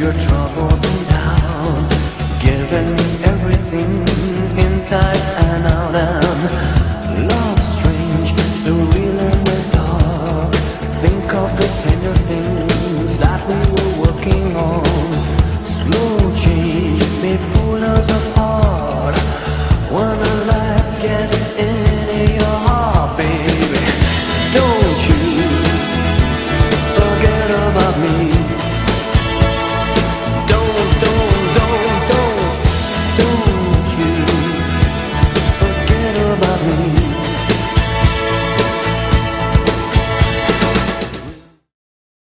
your troubles and doubts. Giving everything inside and out And love's strange, so real in the dark. Think of the tender things that we were working on. Slow change may pull us